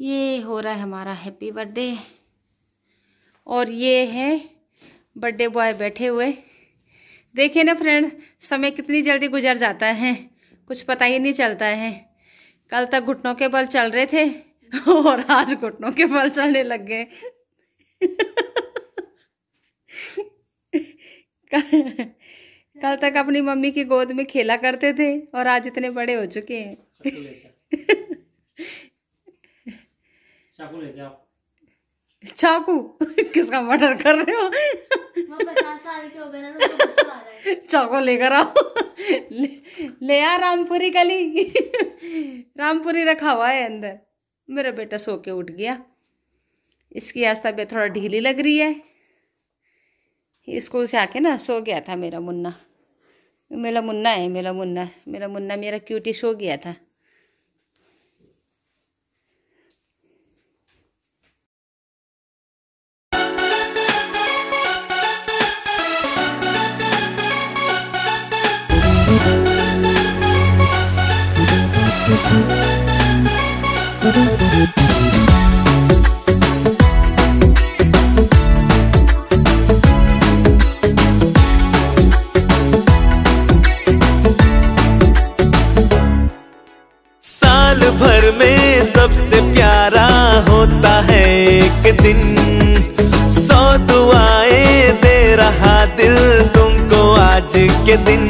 ये हो रहा है हमारा हैप्पी बर्थडे और ये है बर्थडे बॉय बैठे हुए। देखिए ना फ्रेंड समय कितनी जल्दी गुजर जाता है। कुछ पता ही नहीं चलता है। कल तक घुटनों के बल चल रहे थे और आज घुटनों के बल चलने लग गए। कल तक अपनी मम्मी की गोद में खेला करते थे और आज इतने बड़े हो चुके हैं। चाकू लेके आओ। चाकू? किसका मर्डर कर रहे हो? साल के हो गए ना तो गुस्सा आ रहा है। चाकू लेकर आओ। ले, ले आ रामपुरी कली रामपुरी रखा हुआ है अंदर। मेरा बेटा सो के उठ गया। इसकी आज तबीयत थोड़ा ढीली लग रही है। स्कूल से आके ना सो गया था मेरा मुन्ना। मेरा मुन्ना है मेरा मुन्ना। मेरा मुन्ना मेरा क्यूटी सो गया था। भर में सबसे प्यारा होता है एक दिन। सौ दुआएँ दे रहा दिल तुमको आज के दिन।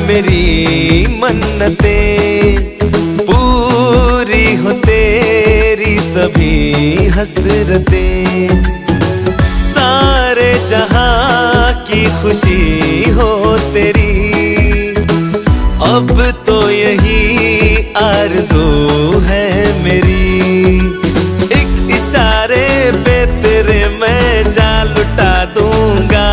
मेरी मन्नते पूरी हो तेरी सभी हसरते। सारे जहाँ की खुशी हो तेरी, अब तो यही आरज़ू है मेरी। एक इशारे पे तेरे मैं जान लुटा दूँगा,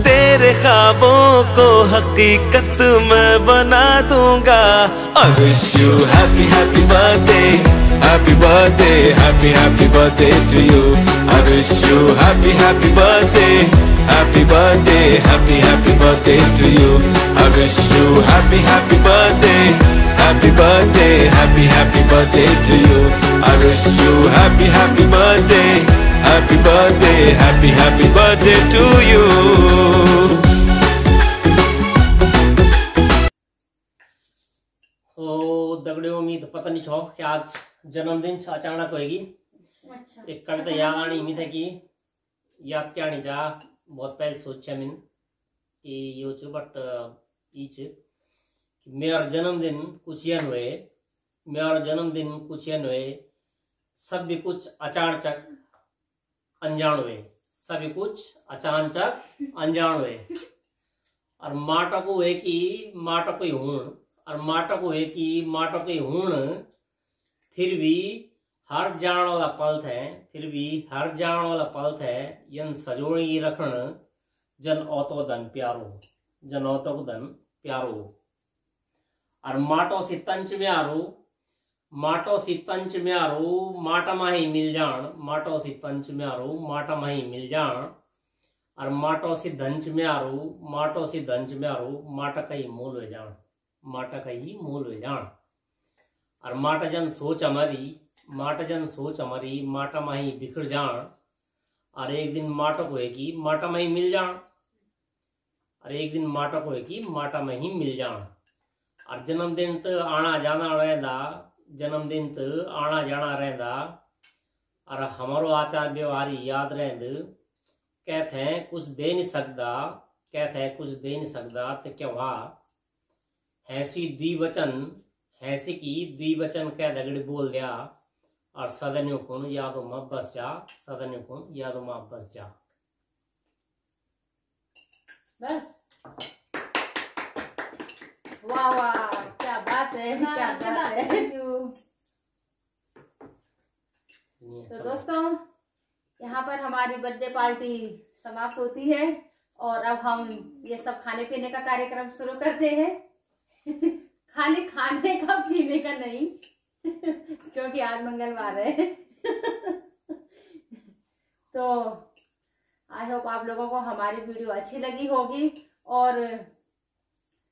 तेरे ख्वाबों को हकीकत मैं बना दूंगा I wish you happy happy birthday happy birthday happy happy birthday to you I wish you happy happy birthday happy birthday happy happy birthday to you I wish you happy happy birthday happy birthday happy happy birthday to you I wish you happy happy birthday happy birthday happy happy birthday to you तो दगड़े उम्मीद पता नहीं छो कि आज जन्मदिन अचानक होएगी। अच्छा। एक कविता याद आनी उम्मीद है कि याद क्या आनी जा। बहुत पहले सोचा मैंने कि यो च बट ई च कि मेरा जन्मदिन कुछ यन हुए मेरा जन्मदिन कुछ यन हुए सब भी कुछ अचानक अनजान हुए सभी कुछ अचानक अनजान हुए। और माटक हुए कि माटक ही हूण और माटक कि माटक ही हूण फिर भी हर जान वाला पलथ है फिर भी हर जान वाला पलथ है यन सजोड़ी रखण, जन औतो धन प्यारो, जन औतो धन प्यारो। और माटो सी तंच म्यारो, माटो सी तंच म्यारो, माटा माही मिल जान माटो सी तंच म्यारो, माटा माही मिल जान और माटो सी धंच म्यारो, माटो सी धंच म्यारो, माटा कई मोल हो जान माटा मोल हो जान और माटा जन सोच हमारी माटा जन सोच हमारी माटा माही बिखर जान और एक दिन माटक होएगी माटा माही मिल जान और एक दिन माटक होएगी माटा माही मिल जान और जन्मदिन तो आना जाना रहंदा जन्मदिन तो आना जाना रहंदा। और हमारो आचार व्यवहार याद रहंद कहते हैं कुछ दे नहीं सकता कहते हैं कुछ दे नहीं सकता तो क्या वहा हैसी द्विवचन हैसी की द्विवचन कह दगड़ बोल दिया और सदन्यों को यादों में बस जा सदन्यों को यादों में बस जा। बस। वाह वाह क्या बात है हाँ, क्या बात है। तो दोस्तों यहाँ पर हमारी बर्थडे पार्टी समाप्त होती है और अब हम ये सब खाने पीने का कार्यक्रम शुरू करते हैं। खाली खाने का, पीने का नहीं, क्योंकि आज मंगलवार है। तो आई होप आप लोगों को हमारी वीडियो अच्छी लगी होगी और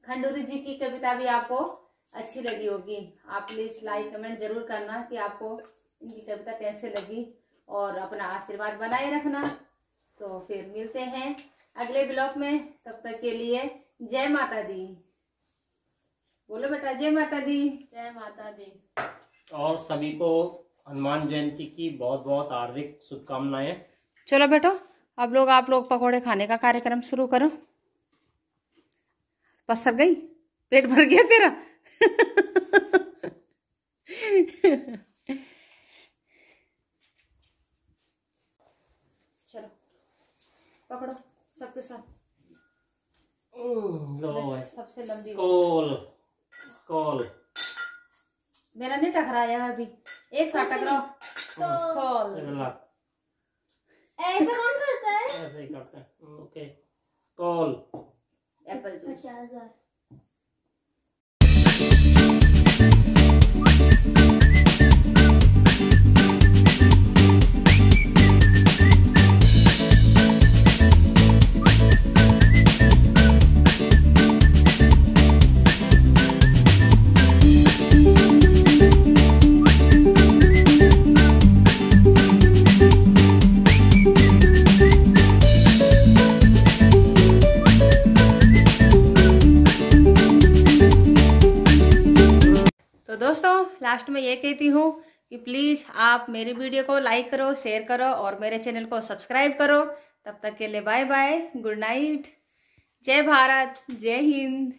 खंडूरी जी की कविता भी आपको अच्छी लगी होगी। आप प्लीज़ लाइक कमेंट ज़रूर करना कि आपको इनकी कविता कैसे लगी और अपना आशीर्वाद बनाए रखना। तो फिर मिलते हैं अगले ब्लॉग में। तब तक के लिए जय माता दी। बोलो बेटा जय माता दी जय माता दी और सभी को हनुमान जयंती की बहुत बहुत हार्दिक शुभकामनाएँ। चलो बेटो अब लोग आप लोग पकोड़े खाने का कार्यक्रम शुरू करो। पसर गई? पेट भर गया तेरा? चलो पकड़ो सबके साथ। सबसे लंबी स्कॉल मेरा नहीं टकराया अभी। एक साथ टकराओ। तो स्कॉल ऐसे कौन करता है? ऐसे ही करते हैं। ओके। स्कॉल एप्पल जूस लास्ट में ये कहती हूँ कि प्लीज़ आप मेरी वीडियो को लाइक करो शेयर करो और मेरे चैनल को सब्सक्राइब करो। तब तक के लिए बाय बाय गुड नाइट जय भारत, जय हिंद।